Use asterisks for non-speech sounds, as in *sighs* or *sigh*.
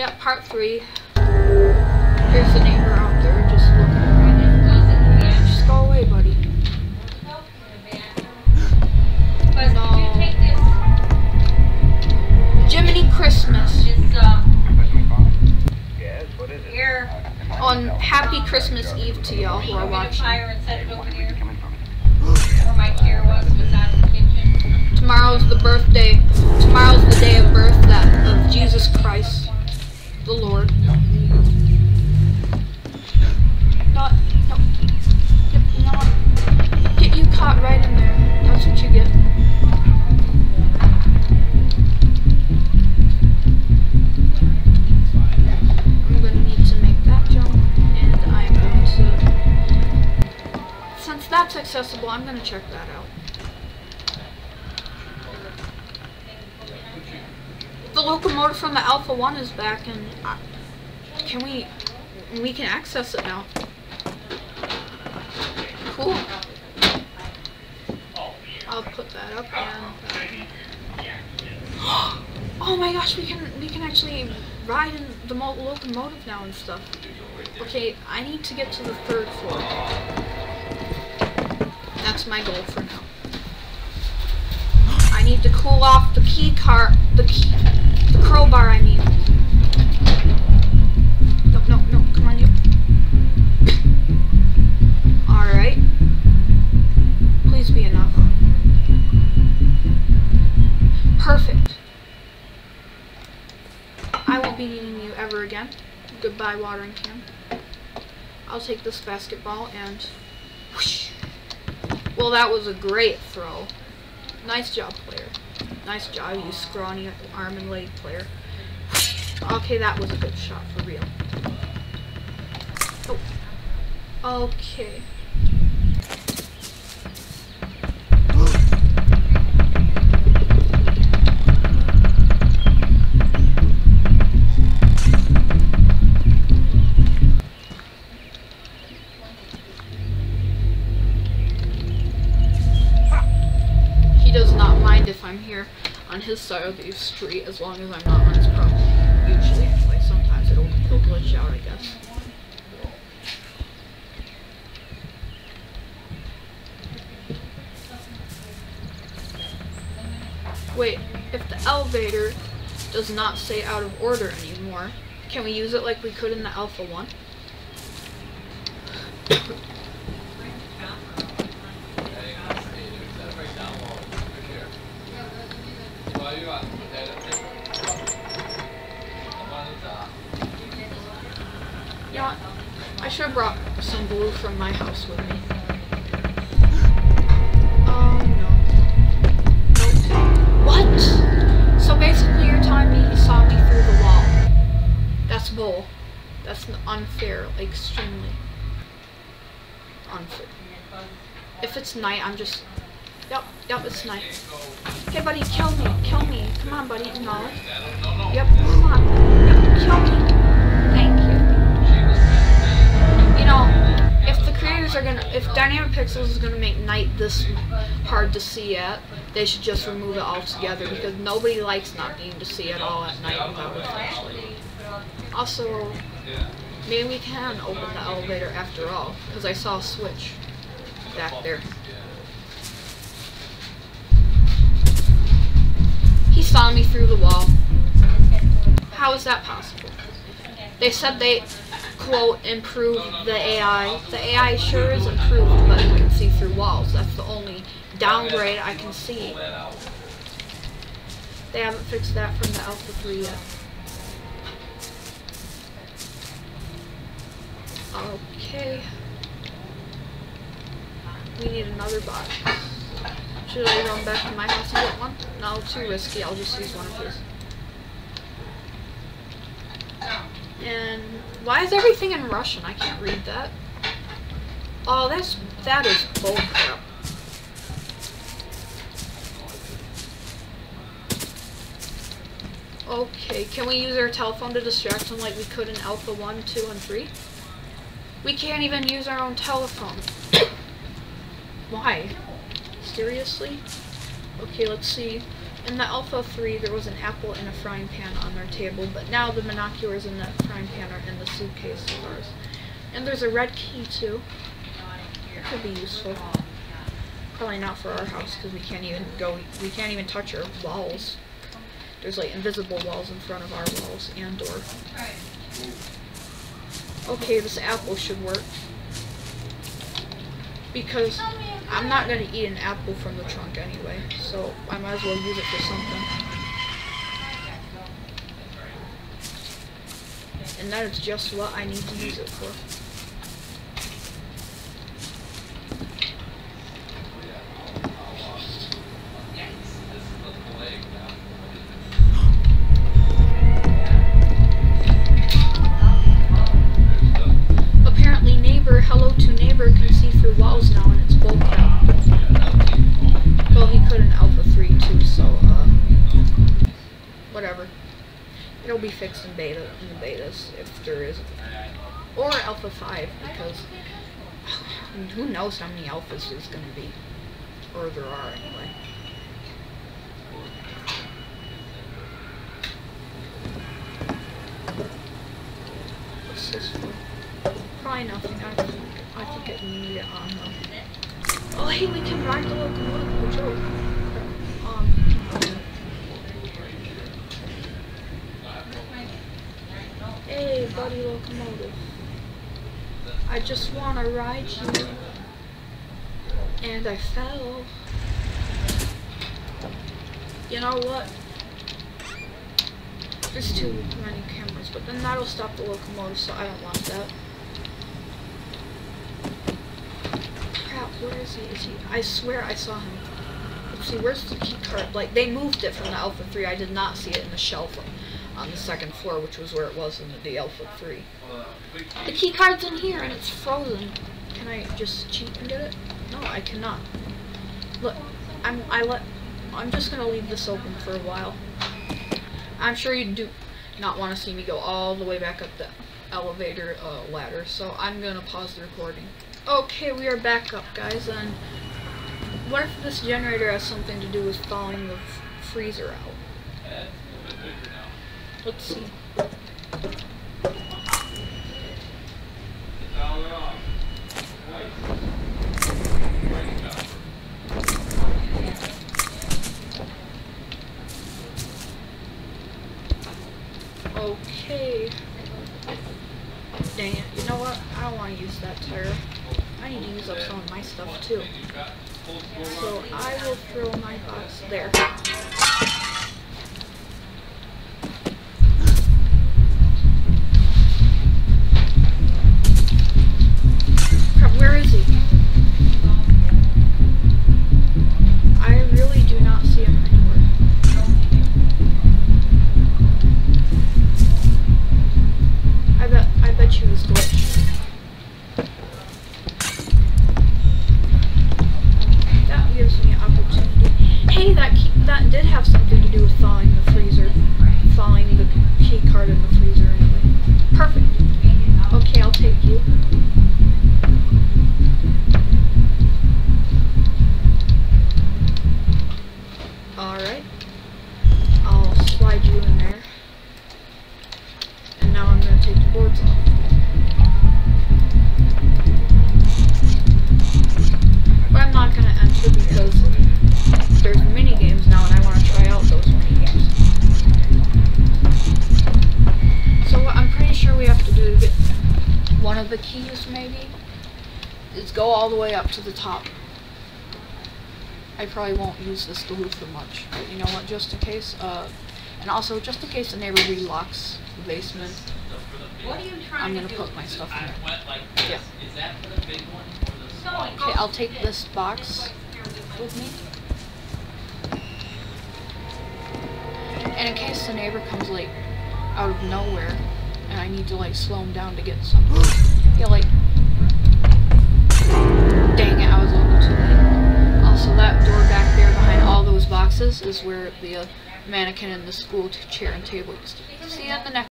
Yeah, part three. Here's the neighbor out there just looking around. Just go away, buddy. No. could you take this, Jiminy Christmas. this, Yes, what is it? here, On Happy Christmas Eve to y'all who are watching. fire and set it over here, where my chair was, was out in the kitchen. Tomorrow's the birthday. Tomorrow's the day of birth that of Jesus Christ, the Lord. Not, no, yep, not. Get you caught right in there. That's what you get. I'm gonna need to make that jump, and I'm going to. Since that's accessible, I'm gonna check that locomotive from the Alpha 1 is back and uh, can we we can access it now. Cool. I'll put that up and uh, *gasps* Oh my gosh, we can we can actually ride in the mo- locomotive now and stuff. Okay, I need to get to the third floor. That's my goal for now. *gasps* I need to cool off the key car, the key, crowbar. I mean. No, no, no. Come on, you. All right. Please be enough. Perfect. I won't be needing you ever again. Goodbye, watering can. I'll take this basketball and. Whoosh. Well, that was a great throw. Nice job, player. Nice job, you scrawny arm and leg player. Okay, that was a good shot for real. Oh. Okay. On his side of the street as long as I'm not on his property. Usually, anyway. Sometimes it'll, it'll glitch out, I guess. Wait, if the elevator does not say out of order anymore, can we use it like we could in the Alpha 1? What? I should have brought some glue from my house with me. Oh. What? So basically saw me through the wall. That's bull. That's unfair, like, extremely unfair. If it's night, I'm just. Yep, yep, it's night. Okay, buddy, kill me, kill me. Come on, buddy, no. Yep, come on. Yep, kill me. Thank you. You know, if the creators are gonna, if Dynamic Pixels is gonna make night this hard to see at, they should just remove it altogether because nobody likes not being to see at all at night without flashlight. Also, maybe we can open the elevator after all because I saw a switch back there. He saw me through the wall. How is that possible? They said they, quote, improved the AI. The AI sure is improved, but you can see through walls. That's the only downgrade I can see. They haven't fixed that from the Alpha 3 yet. Okay. We need another box. Should I run back to my house and get one? No, too risky. I'll just use one of his. And why is everything in Russian? I can't read that. Oh, that's that is bullcrap. Okay, can we use our telephone to distract them like we could in Alpha 1, 2, and 3? We can't even use our own telephone. *coughs* Why? Seriously? Okay, let's see. In the Alpha 3, there was an apple and a frying pan on their table, but now the binoculars and the frying pan are in the suitcase of ours. And there's a red key too. Could be useful. Probably not for our house because we can't even go, we can't even touch our walls. There's like invisible walls in front of our walls and door. Okay, this apple should work. Because I'm not gonna eat an apple from the trunk anyway, so I might as well use it for something. And that is just what I need to use it for. Hello to neighbor can see through walls now and it's bullcrap. Well, he could in Alpha 3 too, so, uh, whatever. It'll be fixed in beta, in the betas, if there is. Or Alpha 5, because *sighs* who knows how many alphas there's gonna be. Or there are, anyway. What's this for? Probably nothing. Though. Oh, hey, we can ride the locomotive. Joke. Um. Hey, buddy locomotive. I just wanna ride you. And I fell. You know what? There's too many cameras, but then that'll stop the locomotive, so I don't want that. Crap, where is he? Is he? I swear I saw him. Let's see, where's the key card? Like, they moved it from the Alpha 3. I did not see it in the shelf on the second floor, which was where it was in the, Alpha 3. The key card's in here, and it's frozen. Can I just cheat and get it? No, I cannot. Look, I'm, I let, I'm just gonna leave this open for a while. I'm sure you do not want to see me go all the way back up the elevator uh, ladder, so I'm gonna pause the recording. Okay, we are back up, guys, and what if this generator has something to do with thawing the freezer out? Let's see. Okay. Dang it. You know what? I don't want to use that tire. Need to use up some of my stuff too. So I will throw my box there. Of the keys maybe is go all the way up to the top. I probably won't use this glue for much, but you know what, just in case, uh, and also just in case the neighbor relocks the basement, What are you trying I'm gonna put my stuff in there. like. Yeah. Is that for the big one or the small? No, Okay, I'll take this box with me. And in case the neighbor comes like out of nowhere and I need to like slow him down to get some yeah like dang it I was a little too late. Also that door back there behind all those boxes is where the uh, mannequin and the school chair and table used to be. See you in the next